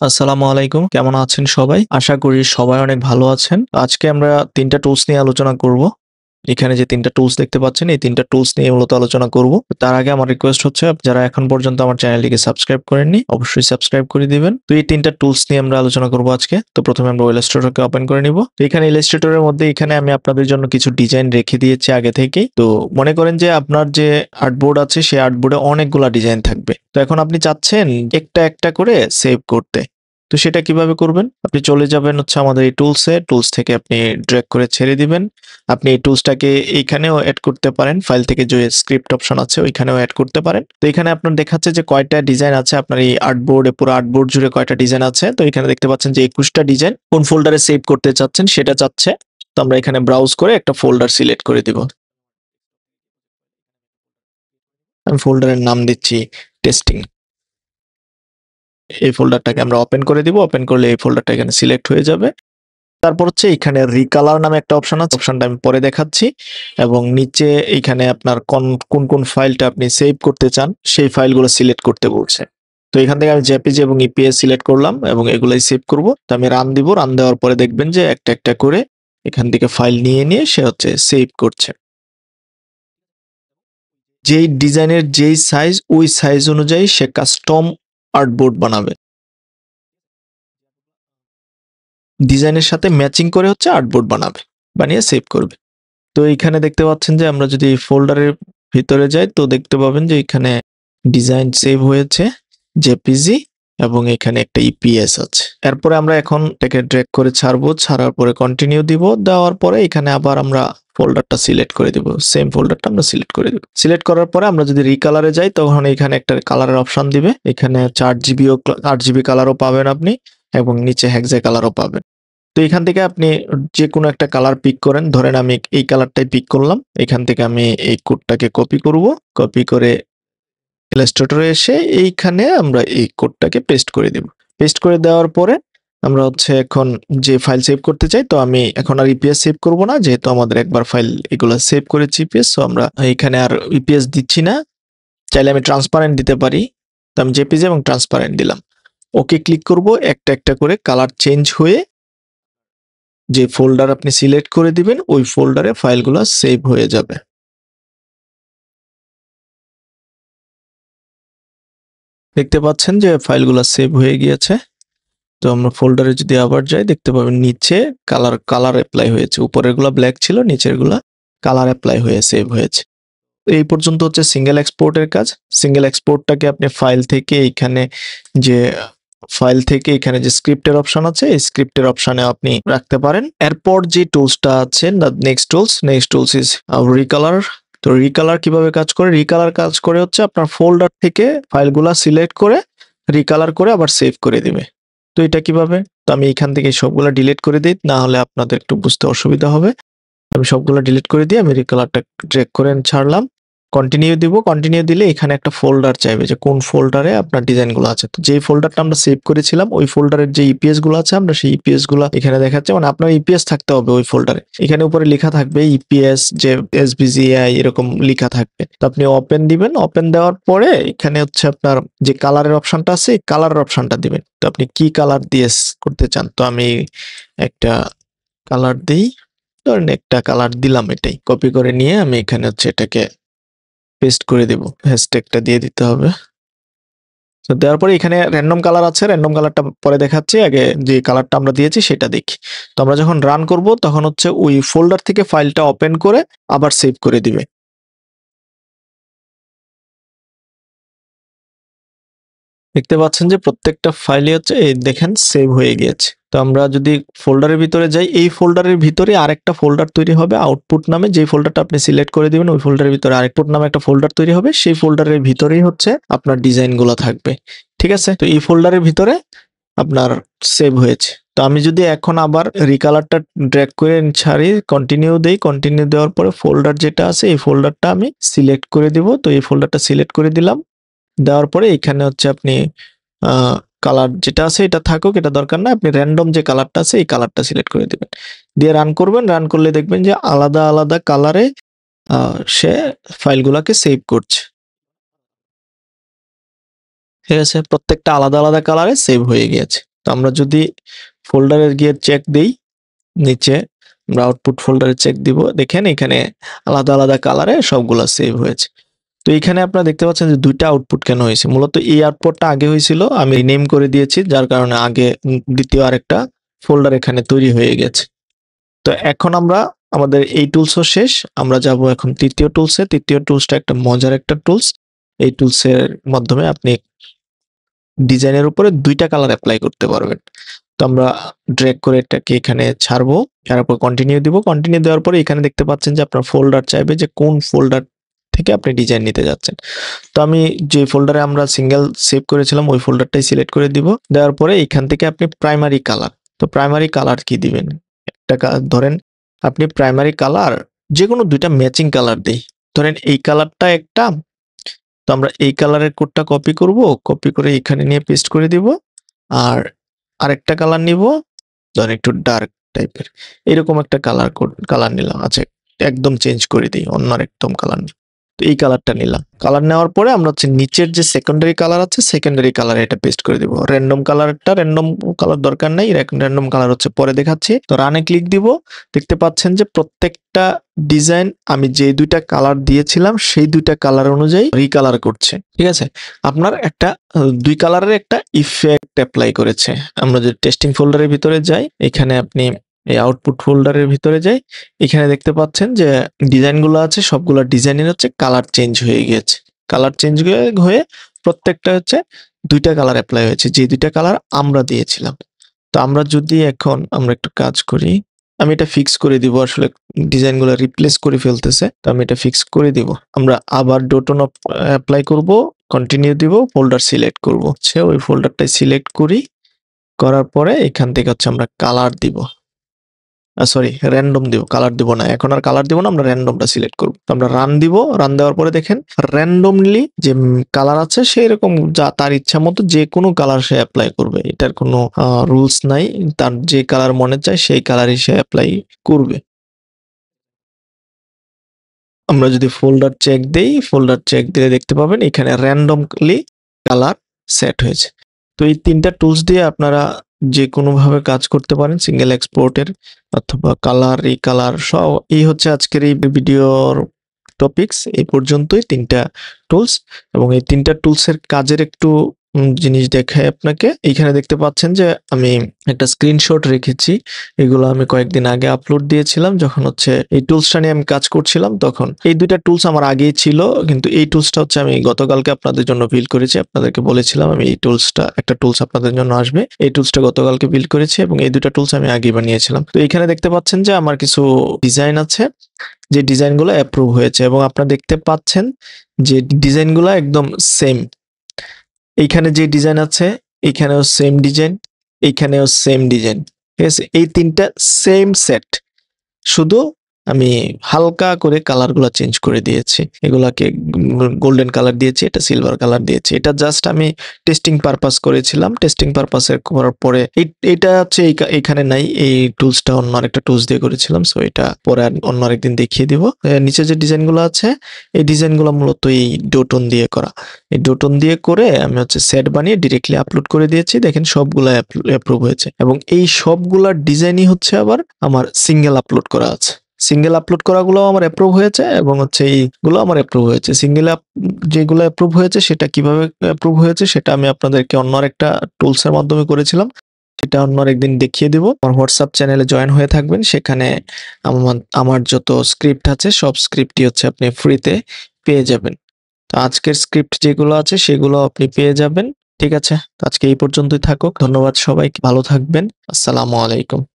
আসসালামু আলাইকুম। কেমন আছেন সবাই? আশা করি সবাই অনেক ভালো আছেন। আজকে আমরা তিনটা টুলস নিয়ে আলোচনা করব। এখানে যে তিনটা টুলস দেখতে পাচ্ছেন, এই তিনটা টুলস নিয়ে মূলত আলোচনা করব। তার আগে আমার রিকোয়েস্ট হচ্ছে, যারা এখন পর্যন্ত আমার চ্যানেলটিকে সাবস্ক্রাইব করেননি, অবশ্যই সাবস্ক্রাইব করে দিবেন। তো এই তিনটা টুলস নিয়ে আমরা আলোচনা করব আজকে। তো প্রথমে আমরা ইলাস্ট্রেটরকে ওপেন করে নিব। তো এখানে ইলাস্ট্রেটরের মধ্যে এখানে আমি আপনাদের জন্য কিছু ডিজাইন রেখে দিয়েছি আগে থেকেই। তো মনে করেন যে আপনার যে আর্টবোর্ড আছে, সেই আর্টবোর্ডে অনেকগুলা ডিজাইন থাকবে। তো এখন আপনি চাচ্ছেন একটা একটা করে সেভ করতে। তো সেটা কীভাবে করবেন? আপনি চলে যাবেন হচ্ছে আমাদের এই টুলসে টুলস থেকে আপনি ড্র্যাগ করে ছেড়ে দিবেন। আপনি এই টুলসটাকে এইখানেও অ্যাড করতে পারেন। ফাইল থেকে যে স্ক্রিপ্ট অপশন আছে, ওইখানেও অ্যাড করতে পারেন। তো এখানে আপনার দেখাচ্ছে যে কয়টা ডিজাইন আছে। আপনার এই আর্টবোর্ডে পুরো আর্টবোর্ড জুড়ে কয়টা ডিজাইন আছে। তো এখানে দেখতে পাচ্ছেন যে একুশটা ডিজাইন কোন ফোল্ডারে সেভ করতে চাচ্ছেন সেটা চাচ্ছে। তো আমরা এখানে ব্রাউজ করে একটা ফোল্ডার সিলেক্ট করে দিব। আমি ফোল্ডারের নাম দিচ্ছি টেস্টিং এই ফোল্ডারটাকে আমরা ওপেন করে দিব। ওপেন করলে এই ফোল্ডারটা এখানে সিলেক্ট হয়ে যাবে। তারপর হচ্ছে এখানে রিকালার নামে একটা অপশন আছে। অপশনটা আমি পরে দেখাচ্ছি। এবং নিচে এইখানে আপনার কোন কোন কোন ফাইলটা আপনি সেভ করতে চান, সেই ফাইলগুলো সিলেক্ট করতে বলছে। তো এখান থেকে আমি জেপিজি এবং ইপিএস সিলেক্ট করলাম এবং এগুলাই সেভ করব। তো আমি রান দিব। রান দেওয়ার পরে দেখবেন যে একটা একটা করে এখান থেকে ফাইল নিয়ে নিয়ে সে হচ্ছে সেভ করছে। যেই ডিজাইনের যেই সাইজ ওই সাইজ অনুযায়ী সে কাস্টম আর্টবোর্ড বানাবে। ডিজাইনের সাথে ম্যাচিং করে হচ্ছে আর্টবোর্ড বানাবে, বানিয়ে সেভ করবে। তো এইখানে দেখতে পাচ্ছেন যে আমরা যদি ফোল্ডারের ভিতরে যাই, তো দেখতে পাবেন যে এখানে ডিজাইন সেভ হয়েছে, জেপিজি, এবং এখানে একটা ইপিএস আছে। এরপরে আমরা এখন এটাকে ড্রেক করে ছাড়বো, ছাড়ার পরে কন্টিনিউ দিব, দেওয়ার পরে এখানে আবার আমরা ফোল্ডারটা সিলেক্ট করে দিব। সেম ফোল্ডারটা আমরা সিলেক্ট করে দিব। সিলেক্ট করার পরে আমরা যদি রিকালারে যাই, তখন এখানে একটা কালারের অপশন দিবে। এখানে চার জিবিও আট জিবি কালারও পাবেন আপনি এবং নিচে হ্যাকজে কালারও পাবেন। তো এখান থেকে আপনি যে কোনো একটা কালার পিক করেন। ধরেন আমি এই কালারটাই পিক করলাম। এখান থেকে আমি এই কোডটাকে কপি করব। কপি করে ইলাস্ট্রেটরে এসে এইখানে আমরা এই কোডটাকে পেস্ট করে দিব। পেস্ট করে দেওয়ার পরে আমরা হচ্ছে এখন যে ফাইল সেভ করতে চাই, তো আমি এখন আর ইপিএস সেভ করব না, যেহেতু আমাদের একবার ফাইল এগুলো সেভ করেছি ইপিএস তো আমরা এখানে আর ইপিএস দিচ্ছি না। চাইলে আমি ট্রান্সপারেন্ট দিতে পারি। তো আমি জেপিজি এবং ট্রান্সপারেন্ট দিলাম। ওকে ক্লিক করব, একটা একটা করে কালার চেঞ্জ হয়ে যে ফোল্ডার আপনি সিলেক্ট করে দিবেন, ওই ফোল্ডারে ফাইলগুলো সেভ হয়ে যাবে। দেখতে পাচ্ছেন যে ফাইলগুলো সেভ হয়ে গিয়েছে। তো আমরা ফোল্ডারে যদি আবার যাই, দেখতে পাবেন নিচে কালার কালার অ্যাপ্লাই হয়েছে। উপরেরগুলা ব্ল্যাক ছিল নিচেরগুলা কালার অ্যাপ্লাই হয়ে সেভ হয়েছে। এই পর্যন্ত হচ্ছে সিঙ্গেল এক্সপোর্টের কাজ। সিঙ্গেল এক্সপোর্টটাকে আপনি ফাইল থেকে এইখানে যে ফাইল থেকে এখানে যে স্ক্রিপ্টের অপশন আছে, এই স্ক্রিপ্টের অপশনে আপনি রাখতে পারেন। এরপর যে টুলসটা আছে next tools next tools is recolour তো রিকালার কীভাবে কাজ করে? রিকালার কাজ করে হচ্ছে আপনার ফোল্ডার থেকে ফাইলগুলা সিলেক্ট করে রিকালার করে আবার সেভ করে দিবে। তো এটা কীভাবে? তো আমি এখান থেকে সবগুলা ডিলিট করে দিই না হলে আপনাদের একটু বুঝতে অসুবিধা হবে। আমি সবগুলো ডিলিট করে দিয়ে আমি রিকালারটা ড্রেক করে ছাড়লাম। কন্টিনিউ দিব কন্টিনিউ দিলে এখানে একটা ফোল্ডার চাইবে যে কোন ফোল্ডারে আপনার ডিজাইনগুলো আছে। তো যেই ফোল্ডারটা আমরা সেভ করেছিলাম, ওই ফোল্ডারের যে ইপিএসগুলো আছে, আমরা সেই ইপিএসগুলো এখানে দেখাচ্ছে। মানে আপনার ইপিএস থাকতে হবে ওই ফোল্ডারে এখানে উপরে লেখা থাকবে ইপিএস যে এসবিজিআই এরকম লেখা থাকবে। তো আপনি ওপেন দিবেন। ওপেন দেওয়ার পরে এখানে হচ্ছে আপনার যে কালারের অপশনটা আছে কালারের অপশনটা দিবেন। তো আপনি কি কালার দিয়ে করতে চান? তো আমি একটা কালার দিই। ধরেন একটা কালার দিলাম এটাই। কপি করে নিয়ে আমি এখানে হচ্ছে এটাকে পেস্ট করে দেব। হ্যাশট্যাগটা দিয়ে দিতে হবে। তো দেওয়ার পরে এখানে র্যান্ডম কালার আছে। র্যান্ডম কালারটা পরে দেখাচ্ছি। আগে যে কালারটা আমরা দিয়েছি সেটা দেখি। তো আমরা যখন রান করব, তখন হচ্ছে ওই ফোল্ডার থেকে ফাইলটা ওপেন করে আবার সেভ করে দিবে। দেখতে পাচ্ছেন যে প্রত্যেকটা ফাইলে হচ্ছে, এই দেখেন সেভ হয়ে গিয়েছে। তো আমরা যদি ফোল্ডারের ভিতরে যাই, এই ফোল্ডারের ভিতরে আরেকটা ফোল্ডার তৈরি হবে আউটপুট নামে। যে ফোল্ডারটা আপনি সিলেক্ট করে দিবেন, ওই ফোল্ডারের ভিতরে আরেকপুট নামে একটা ফোল্ডার তৈরি হবে। সেই ফোল্ডারের ভিতরেই হচ্ছে আপনার ডিজাইনগুলো থাকবে। ঠিক আছে? তো এই ফোল্ডারের ভিতরে আপনার সেভ হয়েছে। তো আমি যদি এখন আবার রিকালারটা ড্র্যাগ করে ছাড়ি কন্টিনিউ দেই কন্টিনিউ দেওয়ার পরে ফোল্ডার যেটা আছে, এই ফোল্ডারটা আমি সিলেক্ট করে দিব। তো এই ফোল্ডারটা সিলেক্ট করে দিলাম। দেওয়ার পরে এখানে হচ্ছে আপনি কালার যেটা আছে এটা থাকুক, এটা দরকার না আপনি র্যান্ডম যে কালারটা আছে, এই কালারটা সিলেক্ট করে দেবেন। দিয়ে রান করবেন রান করলে দেখবেন যে আলাদা আলাদা কালারে সে ফাইলগুলোকে সেভ করছে। ঠিক আছে? প্রত্যেকটা আলাদা আলাদা কালারে সেভ হয়ে গিয়েছে। তো আমরা যদি ফোল্ডারে গিয়ে চেক দেই, নিচে আমরা আউটপুট ফোল্ডারে চেক দিব। দেখেন এখানে আলাদা আলাদা কালারে সবগুলো সেভ হয়েছে। তো এখানে আপনারা দেখতে পাচ্ছেন যে দুইটা আউটপুট কেন হয়েছে? মূলত এই আউটপুটটা আগে হয়েছিল, আমি নেম করে দিয়েছি, যার কারণে আগে দ্বিতীয় আরেকটা ফোল্ডার এখানে তৈরি হয়ে গেছে। তো এখন আমরা, আমাদের এই টুলসও শেষ, আমরা যাব এখন তৃতীয় টুলসে তৃতীয় টুলসটা একটা মজার একটা টুলস এই টুলসের মাধ্যমে আপনি ডিজাইনের উপরে দুইটা কালার অ্যাপ্লাই করতে পারবেন। তো আমরা ড্র্যাগ করে এটাকে এখানে ছাড়বো ছাড়ার পর কন্টিনিউ দিব। কন্টিনিউ দেওয়ার পরে এখানে দেখতে পাচ্ছেন যে আপনার ফোল্ডার চাইবে যে কোন ফোল্ডার থেকে আপনি ডিজাইন নিতে যাচ্ছেন। তো আমি যে ফোল্ডারে আমরা সিঙ্গেল সেভ করেছিলাম, ওই ফোল্ডারটাই সিলেক্ট করে দিব। দেওয়ার পরে এখান থেকে আপনি প্রাইমারি কালার তো প্রাইমারি কালার কি দিবেন? একটা ধরেন আপনি প্রাইমারি কালার যে কোনো দুইটা ম্যাচিং কালার দেই। ধরেন এই কালারটা একটা, তো আমরা এই কালারের কোডটা কপি করব কপি করে এখানে নিয়ে পেস্ট করে দিব। আর আরেকটা কালার নিব, ধরেন একটু ডার্ক টাইপের এরকম একটা কালার কোড কালার নিলাম। আচ্ছা একদম চেঞ্জ করে দিই, অন্য একদম কালার নিই। তো এই কালারটা নিলাম। কালার নেওয়ার পরে আমরা হচ্ছে নিচের যে সেকেন্ডারি কালার আছে সেকেন্ডারি কালারে এটা পেস্ট করে দিব। র্যান্ডম কালারটা র্যান্ডম কালার দরকার নেই র্যান্ডম কালার হচ্ছে পরে দেখাচ্ছি। তো রানে ক্লিক দিব, দেখতে পাচ্ছেন যে প্রত্যেকটা ডিজাইন আমি যে দুইটা কালার দিয়েছিলাম, সেই দুইটা কালার অনুযায়ী রিকালার করছে। ঠিক আছে? আপনার একটা, দুই কালারের একটা ইফেক্ট অ্যাপ্লাই করেছে। আমরা যে টেস্টিং ফোল্ডারের ভিতরে যাই, এখানে আপনি এই আউটপুট ফোল্ডারের ভিতরে যাই, এখানে দেখতে পাচ্ছেন যে ডিজাইনগুলো আছে, সবগুলো ডিজাইনের হচ্ছে কালার চেঞ্জ হয়ে গিয়েছে। কালার চেঞ্জ হয়ে প্রত্যেকটা হচ্ছে দুইটা কালার অ্যাপ্লাই হয়েছে, যে দুইটা কালার আমরা দিয়েছিলাম। তো আমরা যদি এখন, আমরা একটু কাজ করি, আমি এটা ফিক্স করে দিব, আসলে ডিজাইনগুলো রিপ্লেস করে ফেলতেছে, তো আমি এটা ফিক্স করে দিব। আমরা আবার ডোটন অ্যাপ্লাই করব কন্টিনিউ দিব ফোল্ডার সিলেক্ট করব। হচ্ছে ওই ফোল্ডারটাই সিলেক্ট করি, করার পরে এখান থেকে হচ্ছে আমরা কালার দিব। সরি র্যান্ডম দিব কালার দিব না। এখন আর কালার দিব না, আমরা র্যান্ডমটা সিলেক্ট করব। তো আমরা রান দিব রান দেওয়ার পরে দেখেন র্যান্ডমলি যে কালার আছে সেই রকম যা তার ইচ্ছা মতো যে কোনো কালার সে অ্যাপ্লাই করবে। এটার কোনো রুলস নাই, তার যে কালার মনে চায়, সেই কালারই সে অ্যাপ্লাই করবে। আমরা যদি ফোল্ডার চেক দেই ফোল্ডার চেক দিলে দেখতে পাবেন, এখানে র্যান্ডমলি কালার সেট হয়েছে। তো এই তিনটা টুলস দিয়ে আপনারা যে কোনোভাবে কাজ করতে পারেন সিঙ্গেল এক্সপোর্টের অথবা কালার এই কালার সব, এই হচ্ছে আজকের এই ভিডিওর টপিকস এই পর্যন্তই তিনটা টুলস এবং এই তিনটা টুলসের কাজের একটু জিনিস দেখায় আপনাকে। এইখানে দেখতে পাচ্ছেন যে আমি একটা স্ক্রিনশট রেখেছি। এগুলো আমি কয়েকদিন আগে আপলোড দিয়েছিলাম। যখন হচ্ছে এই টুলসটা নিয়ে আমি কাজ করছিলাম তখন। এই দুইটা টুলস আমার আগেই ছিল, কিন্তু এই টুলসটা হচ্ছে আমি গতকালকে আপনাদের জন্য বিল্ড করেছি। আপনাদেরকে বলেছিলাম আমি এই টুলসটা একটা টুলস আপনাদের জন্য আসবে। এই টুলসটা গতকালকে বিল্ড করেছি এবং এই দুটা টুলস আমি আগে বানিয়েছিলাম। তো এখানে দেখতে পাচ্ছেন যে আমার কিছু ডিজাইন আছে, যে ডিজাইনগুলো অ্যাপ্রুভ হয়েছে এবং আপনারা দেখতে পাচ্ছেন যে ডিজাইনগুলো একদম সেম এইখানে যে ডিজাইন আছে, এইখানেও সেম ডিজাইন এইখানেও সেম ডিজাইন ঠিক আছে? এই তিনটা সেম সেট শুধু আমি হালকা করে কালারগুলো চেঞ্জ করে দিয়েছি। এগুলাকে গোল্ডেন কালার দিয়েছি, এটা সিলভার কালার দিয়েছি। এটা জাস্ট আমি টেস্টিং পারপাস করেছিলাম। টেস্টিং পারপাসের করার পরে এটা হচ্ছে এখানে নাই, এই টুলসটা অন্য আরেকটা টুলস দিয়ে করেছিলাম। সো এটা পরে অন্য আরেকদিন দেখিয়ে দিব। নিচে যে ডিজাইনগুলো আছে, এই ডিজাইনগুলো মূলত এই ডোটন দিয়ে করা। এই ডোটন দিয়ে করে আমি হচ্ছে সেট বানিয়ে ডিরেক্টলি আপলোড করে দিয়েছি। দেখেন সবগুলা অ্যাপ্রুভ হয়েছে। এবং এই সবগুলা ডিজাইনই হচ্ছে আবার আমার সিঙ্গেল আপলোড করা আছে। সিঙ্গেল আপলোড করাগুলো আমার অ্যাপ্রুভ হয়েছে এবং হচ্ছে এইগুলো আমার অ্যাপ্রুভ হয়েছে। সিঙ্গেল আপ যেগুলো অ্যাপ্রুভ হয়েছে সেটা কীভাবে অ্যাপ্রুভ হয়েছে সেটা আমি আপনাদেরকে অন্য একটা টুলস এর মাধ্যমে করেছিলাম। সেটা অন্য একদিন দেখিয়ে দিব। আমার হোয়াটসঅ্যাপ চ্যানেলে জয়েন হয়ে থাকবেন। সেখানে আমার আমার যত স্ক্রিপ্ট আছে, সব স্ক্রিপ্টই হচ্ছে আপনি ফ্রিতে পেয়ে যাবেন। তো আজকের স্ক্রিপ্ট যেগুলো আছে সেগুলো আপনি পেয়ে যাবেন। ঠিক আছে? আজকে এই পর্যন্তই থাকুক। ধন্যবাদ সবাইকে। ভালো থাকবেন। আসসালামু আলাইকুম।